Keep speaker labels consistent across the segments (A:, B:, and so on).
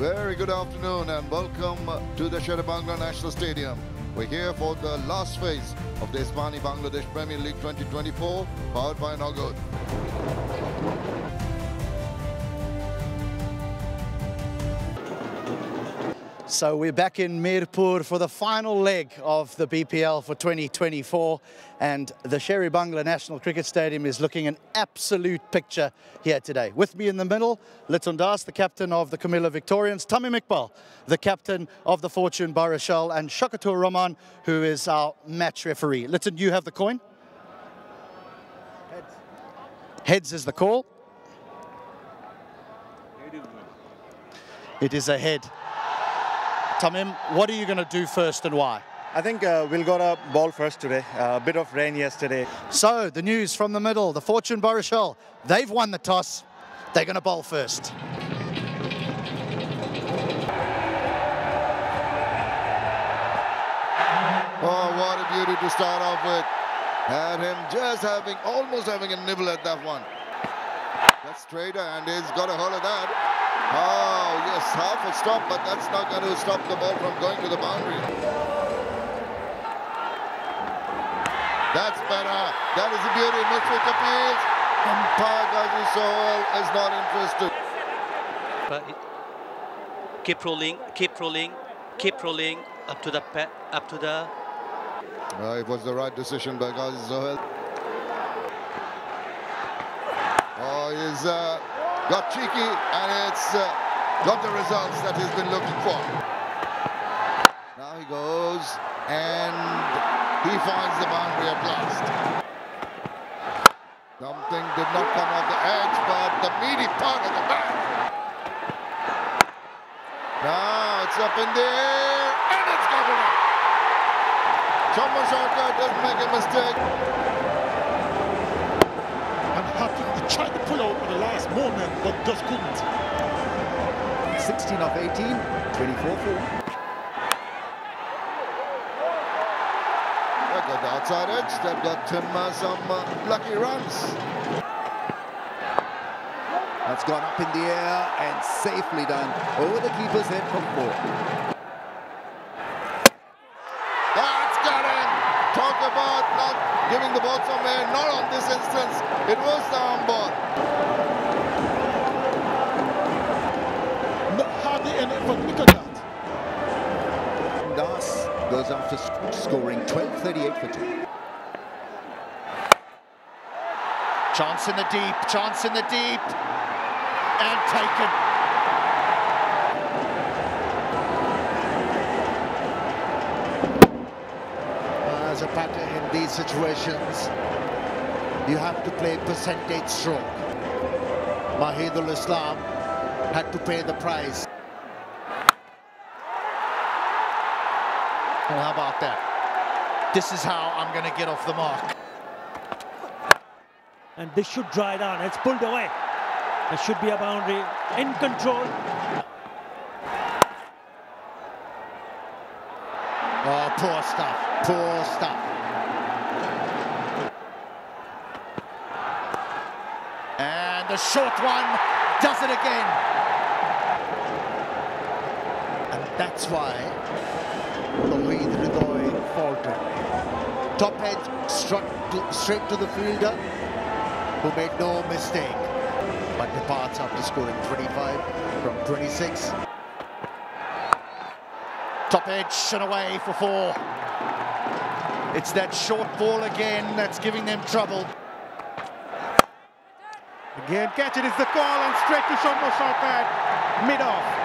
A: Very good afternoon and welcome to the Sher-e-Bangla National Stadium. We're here for the last phase of the Ispani Bangladesh Premier League 2024, powered by Nagad.
B: So we're back in Mirpur for the final leg of the BPL for 2024 and the Sher-e-Bangla National Cricket Stadium is looking an absolute picture here today. With me in the middle, Litton Das, the captain of the Comilla Victorians, Tamim Iqbal, the captain of the Fortune Barishal and Shakatur Rahman, who is our match referee. Litton, you have the coin? Heads. Heads is the call. It is a head. Tamim, what are you going to do first and why?
C: I think uh, we'll go to ball first today. A uh, bit of rain yesterday.
B: So, the news from the middle, the Fortune Barishal, they've won the toss. They're going to bowl first.
A: Oh, what a beauty to start off with. Had him just having, almost having a nibble at that one. That's straighter and he's got a hold of that. Oh, yes, half a stop, but that's not going to stop the ball from going to the boundary. That's better. That is a beauty. Mitchell appeals. Umpire Sohail is not interested.
D: But it, keep rolling, keep rolling, keep rolling up to the up to the.
A: Uh, it was the right decision by Sohail. Oh, he's. Uh, got cheeky and it's uh, got the results that he's been looking for. Now he goes and he finds the boundary at last. Something did not come off the edge, but the meaty part of the back. Now it's up in the air and it's covered up. Soumya Sarkar doesn't make a mistake and
E: tried to pull out last moment, but just couldn't.
F: 16 of 18, 24-4.
A: got the outside edge. That got him uh, some uh, lucky runs.
F: That's gone up in the air and safely done over the keeper's head from four. That's got in.
A: Talk about not giving the ball somewhere. Not on this instance. It was the arm ball.
E: Not hardly any effort. Look at that.
F: Das goes after scoring 12.38 for two.
B: Chance in the deep, chance in the deep, and taken.
F: as a batter in these situations, you have to play percentage stroke. Mahidul Islam had to pay the price.
B: That? This is how I'm going to get off the mark.
G: And this should dry down. It's pulled away. There should be a boundary in control.
F: Oh, poor stuff. Poor stuff.
B: And the short one does it again.
F: And that's why Hridoy faltered. Top edge struck to, straight to the fielder who made no mistake but departs after scoring 25 from 26.
B: Top edge and away for four. It's that short ball again that's giving them trouble.
C: Again, catch it is the call and straight to Soumya Sarkar, mid-off.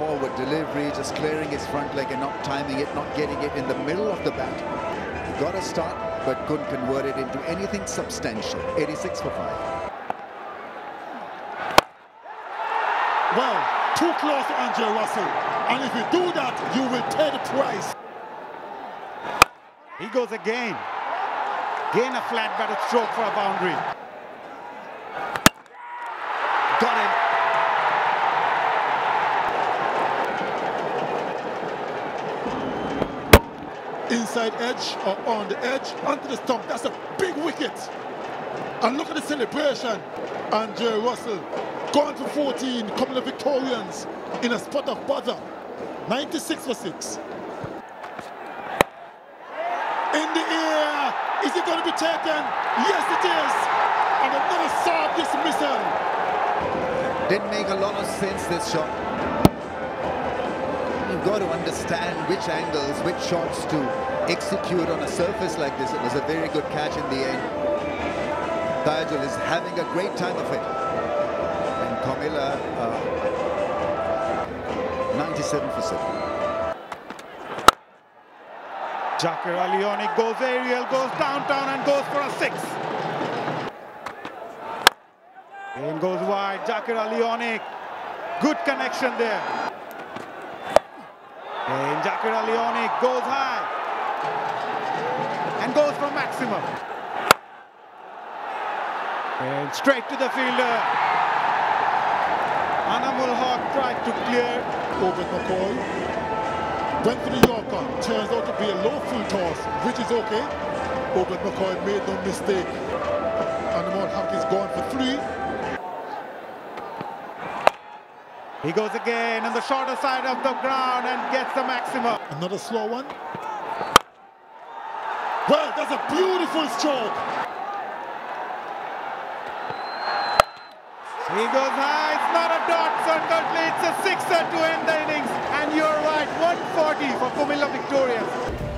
F: Straightforward delivery, just clearing his front leg and not timing it, not getting it in the middle of the bat. Got a start, but couldn't convert it into anything substantial. 86 for 5.
E: Well, too close to Andre Russell. And if you do that, you will pay the price.
C: He goes again. Gain a flat batted stroke for a boundary.
F: Got him.
E: Inside edge or on the edge, onto the stump. That's a big wicket. And look at the celebration. Andre Russell going for 14, couple of Victorians in a spot of bother. 96 for 6. In the air. Is it going to be taken? Yes, it is. And another soft dismissal.
H: Didn't make a lot of sense, this shot. You've got to understand which angles, which shots to execute on a surface like this. It was a very good catch in the end. Taijul is having a great time of it. And Comilla, uh, 97 for 7.
C: Jakir Alionic goes aerial, goes downtown and goes for a six. In goes wide, Jaker Ali Anik. Good connection there. And Jaker Ali Anik goes high. And goes for maximum. And straight to the fielder. Anamul Haq tried to clear.
E: Obed McCoy went for the Yorker. Turns out to be a low full toss, which is okay. Obed McCoy made no mistake. Anamul Haq is gone for three.
C: He goes again on the shorter side of the ground and gets the maximum.
E: Another slow one. Well, that's a beautiful stroke.
C: He goes high, it's not a dot, certainly it's a sixer to end the innings. And you're right, 140 for Comilla Victorians.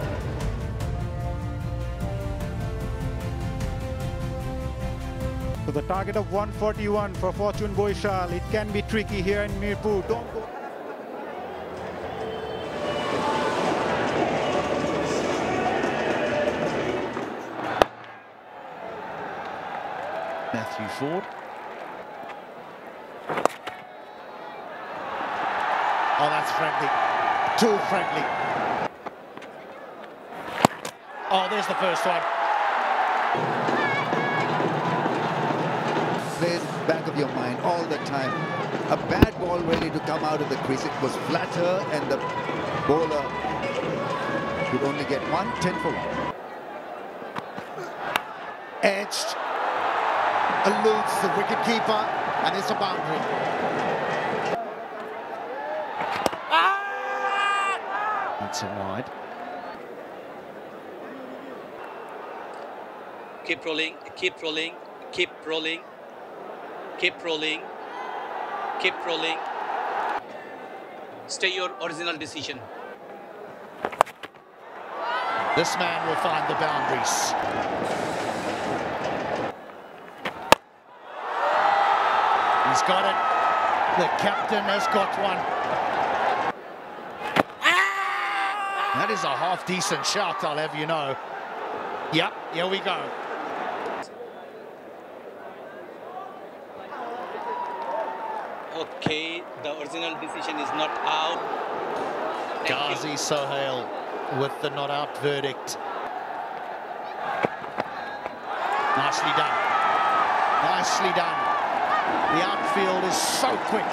C: So the target of 141 for Fortune Barishal. It can be tricky here in Mirpur. Don't go.
B: Matthew Forde.
F: Oh, that's friendly. Too friendly.
B: Oh, there's the first one.
H: Back of your mind all the time. A bad ball ready to come out of the crease. It was flatter and the bowler could only get one, 10 for one.
F: Edged. Eludes the wicketkeeper and it's a boundary. Ah!
B: That's a wide.
D: Keep rolling, keep rolling, keep rolling, keep rolling, keep rolling. Stay your original decision.
B: This man will find the boundaries. He's got it. The captain has got one. Ah! That is a half decent shot, I'll have you know. Yep, here we go.
D: Okay, the original decision is not out. Thank you.
B: Ghazi Sohail with the not out verdict. Nicely done. Nicely done. The outfield is so quick.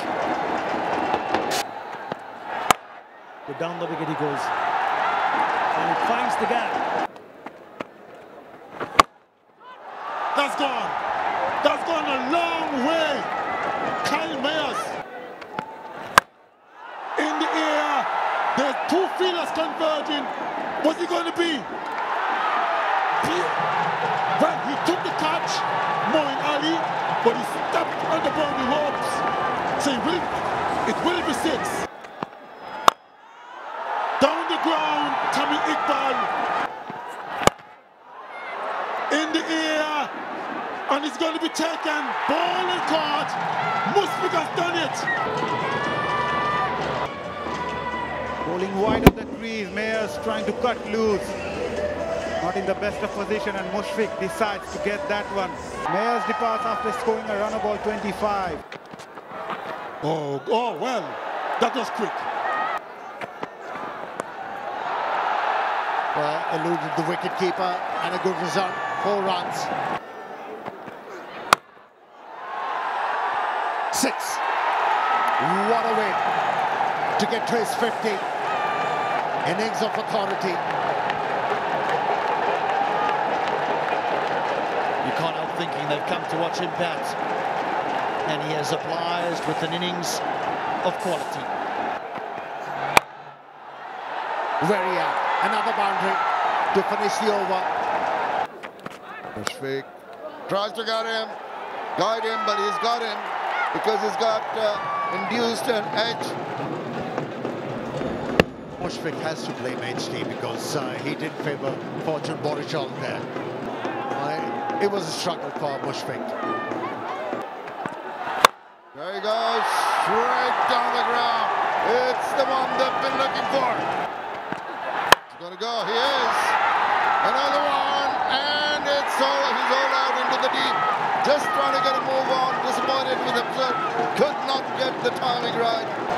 G: But down the wicket he goes. And it finds the gap.
E: That's gone. That's gone a long way. Kyle Mayers. In the air. Fielders converging. What's he going to be? Well, he took the catch, Moeen Ali, but he stepped on the boundary ropes. So it will, it will be six. Down the ground, Tamim Iqbal. In the air, and it's going to be taken. Ball and caught. Mushfiq has done it.
C: Bowling wide of the crease, Mayers trying to cut loose. Not in the best of position and Mushfiq decides to get that one. Mayers departs after scoring a run ball 25.
E: Oh, oh well, that was quick.
F: Well, eluded the wicketkeeper and a good result. Four runs. Six. What a win to get to his 50. Innings of authority.
B: You can't help thinking
F: they've come to watch him bat. And he has obliged with an innings of quality. Very out. Another boundary to finish the over.
A: Mushfiq tries to get him, guide him, but he's got him because he's got uh, induced an edge.
F: Mushfiq has to blame HD because uh, he did favour Fortune Barishal there. Uh, it was a struggle for Mushfiq.
A: There he goes, straight down the ground. It's the one they've been looking for. He's gonna go, he is. Another one, and it's all, he's all out into the deep. Just trying to get a move on, disappointed with the himself. Could not get the timing right.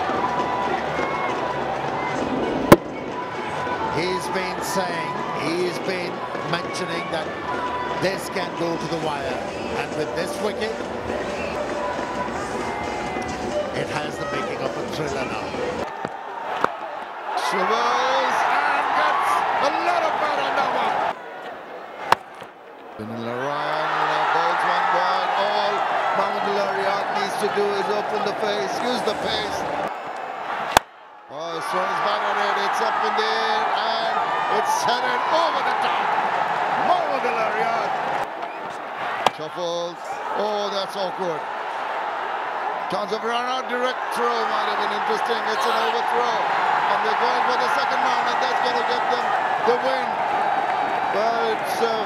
F: He's been saying, he's been mentioning that this can go to the wire. And with this wicket, it has the making of a thriller now.
A: Swivels and gets a lot of bat on that one. Ryan uh, bowls one wide. All Mahmudullah Riyad needs to do is open the face, use the pace. Oh, he's thrown his bat at it. It's up in the air it's headed over the top. Mahmudullah Riyad. Shuffles. Oh, that's awkward. Chance of run out direct throw might have been interesting. It's an overthrow. And they're going for the second man, and that's going to get them the win. But it's uh,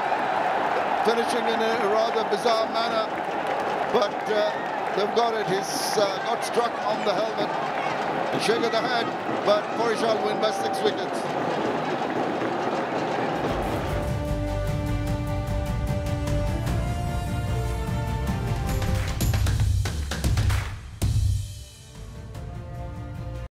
A: finishing in a rather bizarre manner. But uh, they've got it. He's uh, got struck on the helmet. Shake of the head, but Barishal win by six wickets.